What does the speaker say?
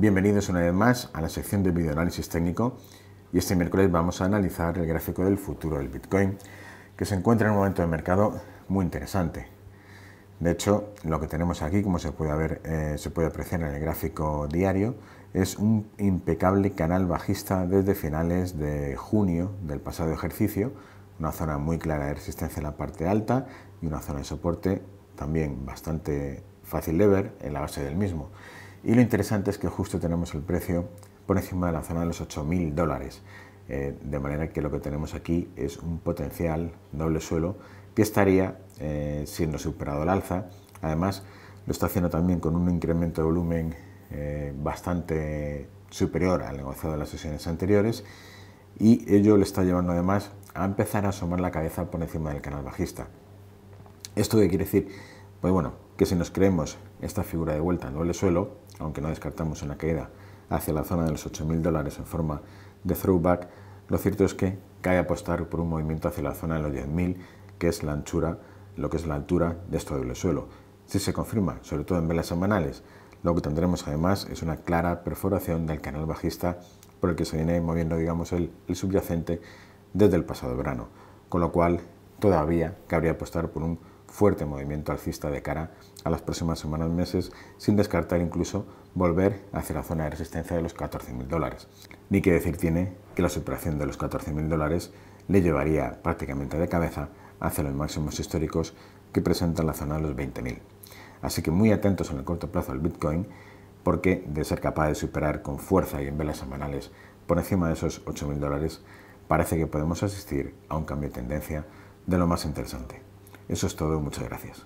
Bienvenidos una vez más a la sección de videoanálisis técnico y este miércoles vamos a analizar el gráfico del futuro del Bitcoin que se encuentra en un momento de mercado muy interesante. De hecho, lo que tenemos aquí, como se puede, ver, eh, se puede apreciar en el gráfico diario, es un impecable canal bajista desde finales de junio del pasado ejercicio, una zona muy clara de resistencia en la parte alta y una zona de soporte también bastante fácil de ver en la base del mismo. Y lo interesante es que justo tenemos el precio por encima de la zona de los 8.000 dólares, eh, de manera que lo que tenemos aquí es un potencial doble suelo que estaría eh, siendo superado al alza. Además, lo está haciendo también con un incremento de volumen eh, bastante superior al negociado de las sesiones anteriores y ello le está llevando además a empezar a asomar la cabeza por encima del canal bajista. ¿Esto qué quiere decir? Pues bueno, que si nos creemos esta figura de vuelta en doble suelo, aunque no descartamos una caída hacia la zona de los 8.000 dólares en forma de throwback, lo cierto es que cae apostar por un movimiento hacia la zona de los 10.000, que es la anchura, lo que es la altura de este doble suelo. Si se confirma, sobre todo en velas semanales, lo que tendremos además es una clara perforación del canal bajista por el que se viene moviendo, digamos, el, el subyacente desde el pasado verano, con lo cual todavía cabría apostar por un fuerte movimiento alcista de cara a las próximas semanas meses, sin descartar incluso volver hacia la zona de resistencia de los 14.000 dólares. Ni que decir tiene que la superación de los 14.000 dólares le llevaría prácticamente de cabeza hacia los máximos históricos que presentan la zona de los 20.000. Así que muy atentos en el corto plazo al Bitcoin, porque de ser capaz de superar con fuerza y en velas semanales por encima de esos 8.000 dólares, parece que podemos asistir a un cambio de tendencia de lo más interesante. Eso es todo, muchas gracias.